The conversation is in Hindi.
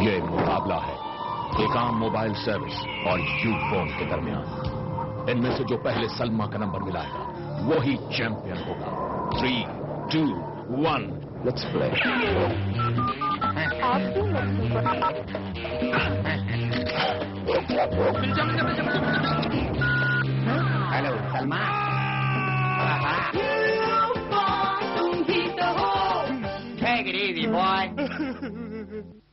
ये मुकाबला है। एक आम मोबाइल सर्विस और यू फ़ोन के दरमियान। इनमें से जो पहले सलमा का नंबर मिलाएगा वही चैंपियन होगा। Three two one let's play hello Salma Take it easy, boy.